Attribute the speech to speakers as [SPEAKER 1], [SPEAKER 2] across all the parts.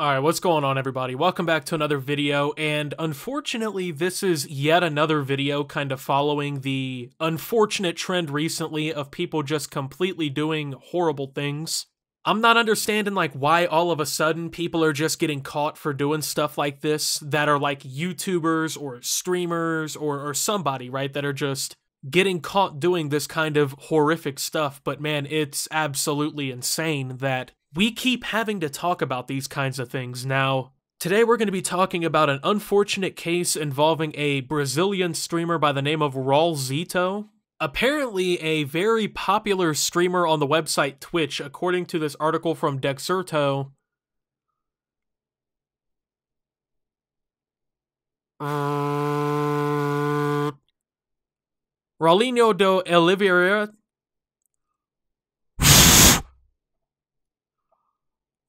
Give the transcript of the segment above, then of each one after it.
[SPEAKER 1] Alright, what's going on everybody? Welcome back to another video, and unfortunately this is yet another video kind of following the unfortunate trend recently of people just completely doing horrible things. I'm not understanding like why all of a sudden people are just getting caught for doing stuff like this that are like YouTubers or streamers or, or somebody, right, that are just getting caught doing this kind of horrific stuff, but man, it's absolutely insane that we keep having to talk about these kinds of things now. Today we're going to be talking about an unfortunate case involving a Brazilian streamer by the name of Raulzito. Apparently a very popular streamer on the website Twitch, according to this article from Dexerto. Mm. Raulinho do Oliveira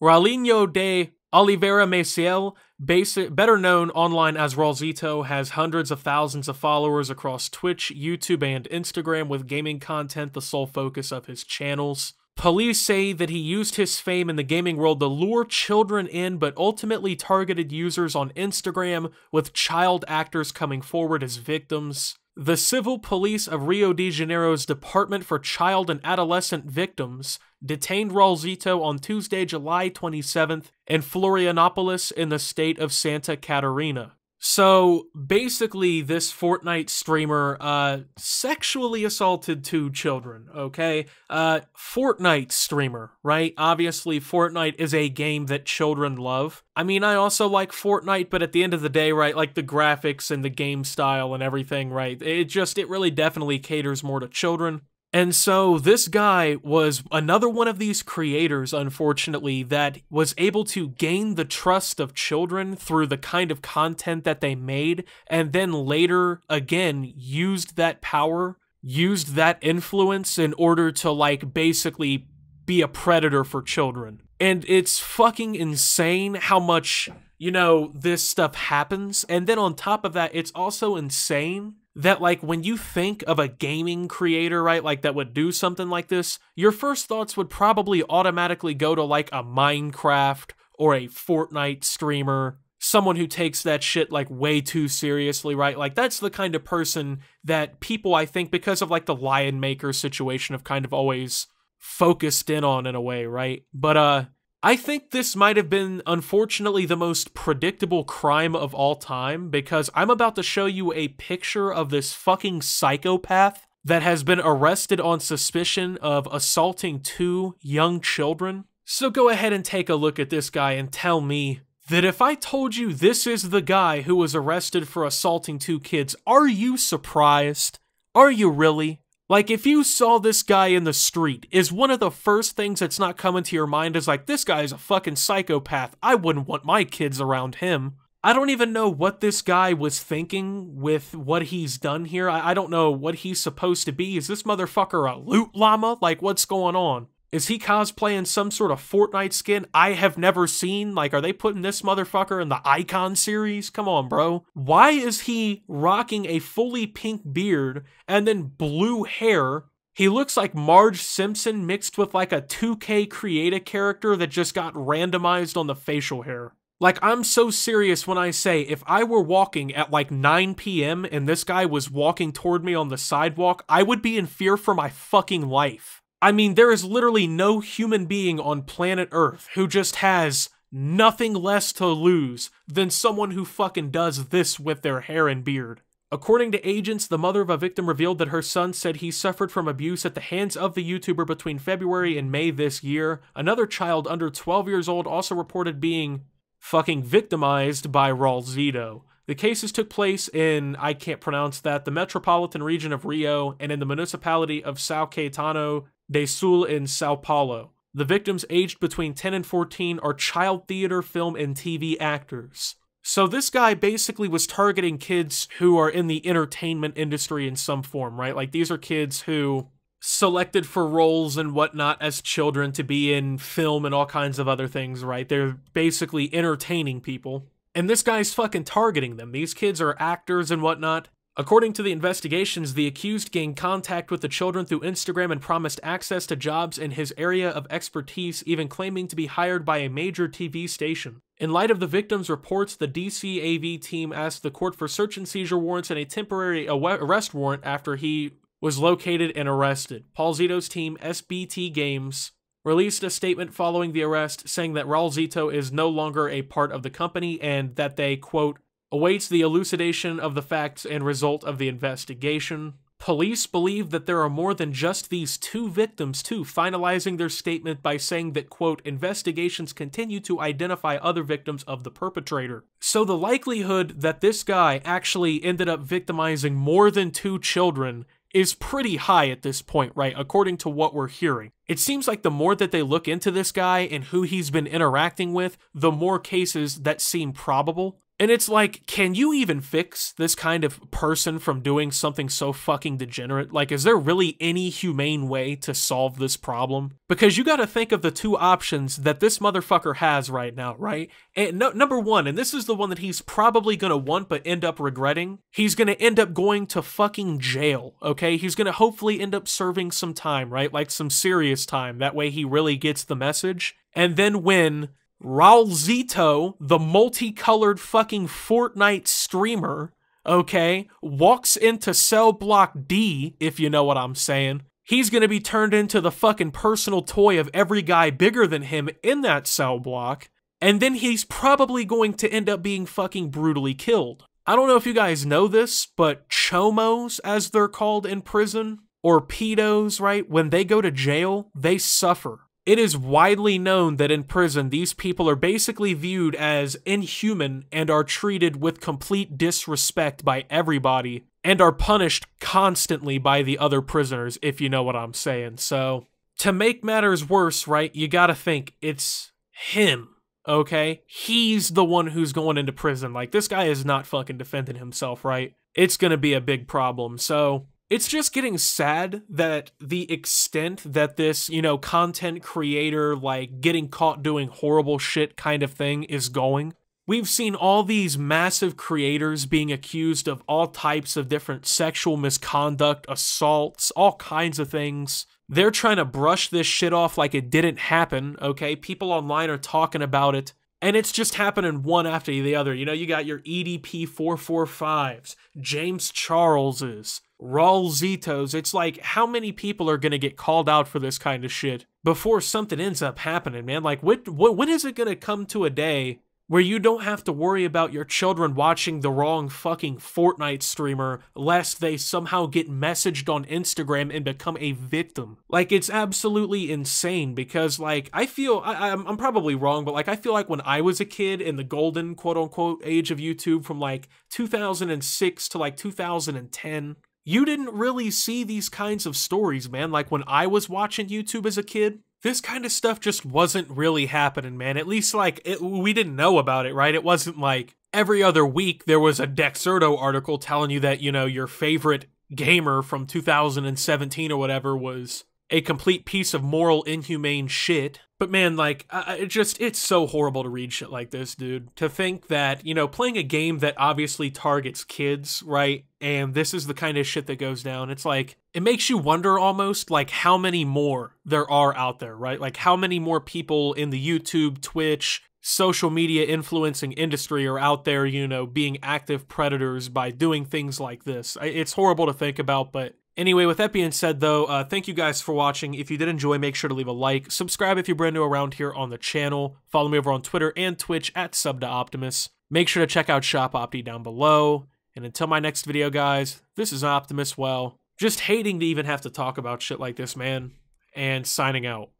[SPEAKER 1] Raulinho de Oliveira Maciel, better known online as Raulzito, has hundreds of thousands of followers across Twitch, YouTube, and Instagram, with gaming content the sole focus of his channels. Police say that he used his fame in the gaming world to lure children in, but ultimately targeted users on Instagram, with child actors coming forward as victims. The civil police of Rio de Janeiro's Department for Child and Adolescent Victims detained Raulzito on Tuesday, July 27th in Florianopolis in the state of Santa Catarina. So basically, this Fortnite streamer uh, sexually assaulted two children, okay? Uh, Fortnite streamer, right? Obviously, Fortnite is a game that children love. I mean, I also like Fortnite, but at the end of the day, right, like the graphics and the game style and everything, right? It just, it really definitely caters more to children. And so this guy was another one of these creators, unfortunately, that was able to gain the trust of children through the kind of content that they made, and then later, again, used that power, used that influence in order to, like, basically be a predator for children. And it's fucking insane how much, you know, this stuff happens. And then on top of that, it's also insane that like when you think of a gaming creator, right, like that would do something like this, your first thoughts would probably automatically go to like a Minecraft or a Fortnite streamer, someone who takes that shit like way too seriously, right? Like that's the kind of person that people I think because of like the Lionmaker situation have kind of always focused in on in a way, right? But uh I think this might have been, unfortunately, the most predictable crime of all time because I'm about to show you a picture of this fucking psychopath that has been arrested on suspicion of assaulting two young children. So go ahead and take a look at this guy and tell me that if I told you this is the guy who was arrested for assaulting two kids, are you surprised? Are you really? Like, if you saw this guy in the street, is one of the first things that's not coming to your mind is like, this guy is a fucking psychopath. I wouldn't want my kids around him. I don't even know what this guy was thinking with what he's done here. I, I don't know what he's supposed to be. Is this motherfucker a loot llama? Like, what's going on? Is he cosplaying some sort of Fortnite skin I have never seen? Like, are they putting this motherfucker in the Icon series? Come on, bro. Why is he rocking a fully pink beard and then blue hair? He looks like Marge Simpson mixed with like a 2K creative character that just got randomized on the facial hair. Like, I'm so serious when I say if I were walking at like 9 p.m. and this guy was walking toward me on the sidewalk, I would be in fear for my fucking life. I mean, there is literally no human being on planet Earth who just has nothing less to lose than someone who fucking does this with their hair and beard. According to agents, the mother of a victim revealed that her son said he suffered from abuse at the hands of the YouTuber between February and May this year. Another child under 12 years old also reported being fucking victimized by Raulzito. The cases took place in, I can't pronounce that, the metropolitan region of Rio and in the municipality of Sao Caetano de Sul in Sao Paulo. The victims aged between 10 and 14 are child theater, film, and TV actors. So this guy basically was targeting kids who are in the entertainment industry in some form, right? Like these are kids who selected for roles and whatnot as children to be in film and all kinds of other things, right? They're basically entertaining people. And this guy's fucking targeting them. These kids are actors and whatnot. According to the investigations, the accused gained contact with the children through Instagram and promised access to jobs in his area of expertise, even claiming to be hired by a major TV station. In light of the victim's reports, the DCAV team asked the court for search and seizure warrants and a temporary arrest warrant after he was located and arrested. Raul Zito's team, SBT Games, released a statement following the arrest saying that Raul Zito is no longer a part of the company and that they, quote, awaits the elucidation of the facts and result of the investigation. Police believe that there are more than just these two victims, too, finalizing their statement by saying that, quote, investigations continue to identify other victims of the perpetrator. So the likelihood that this guy actually ended up victimizing more than two children is pretty high at this point, right? According to what we're hearing. It seems like the more that they look into this guy and who he's been interacting with, the more cases that seem probable. And it's like, can you even fix this kind of person from doing something so fucking degenerate? Like, is there really any humane way to solve this problem? Because you gotta think of the two options that this motherfucker has right now, right? And no, number one, and this is the one that he's probably gonna want but end up regretting, he's gonna end up going to fucking jail, okay? He's gonna hopefully end up serving some time, right? Like some serious time. That way he really gets the message. And then when Raul Zito, the multicolored fucking Fortnite streamer, okay, walks into cell block D, if you know what I'm saying. He's gonna be turned into the fucking personal toy of every guy bigger than him in that cell block, and then he's probably going to end up being fucking brutally killed. I don't know if you guys know this, but chomos, as they're called in prison, or pedos, right? When they go to jail, they suffer it is widely known that in prison, these people are basically viewed as inhuman and are treated with complete disrespect by everybody and are punished constantly by the other prisoners, if you know what I'm saying. So, to make matters worse, right, you gotta think it's him, okay? He's the one who's going into prison. Like, this guy is not fucking defending himself, right? It's gonna be a big problem. So, it's just getting sad that the extent that this, you know, content creator, like getting caught doing horrible shit kind of thing is going. We've seen all these massive creators being accused of all types of different sexual misconduct, assaults, all kinds of things. They're trying to brush this shit off like it didn't happen, okay? People online are talking about it and it's just happening one after the other. You know, you got your EDP 445s, James Charleses, Raul Zitos. It's like, how many people are going to get called out for this kind of shit before something ends up happening, man? Like, when is it going to come to a day where you don't have to worry about your children watching the wrong fucking Fortnite streamer lest they somehow get messaged on Instagram and become a victim. Like, it's absolutely insane because, like, I feel, I, I'm, I'm probably wrong, but, like, I feel like when I was a kid in the golden quote unquote age of YouTube from like 2006 to like 2010, you didn't really see these kinds of stories, man. Like, when I was watching YouTube as a kid, this kind of stuff just wasn't really happening, man. At least like it, we didn't know about it, right? It wasn't like every other week there was a Dexerto article telling you that, you know, your favorite gamer from 2017 or whatever was a complete piece of moral inhumane shit. But man, like, uh, it just, it's so horrible to read shit like this, dude. To think that, you know, playing a game that obviously targets kids, right? And this is the kind of shit that goes down. It's like, it makes you wonder almost, like, how many more there are out there, right? Like, how many more people in the YouTube, Twitch, social media influencing industry are out there, you know, being active predators by doing things like this. It's horrible to think about, but Anyway, with that being said, though, uh, thank you guys for watching. If you did enjoy, make sure to leave a like. Subscribe if you're brand new around here on the channel. Follow me over on Twitter and Twitch at SubToOptimus. Make sure to check out Shop Opti down below. And until my next video, guys, this is Optimus. Well, just hating to even have to talk about shit like this, man. And signing out.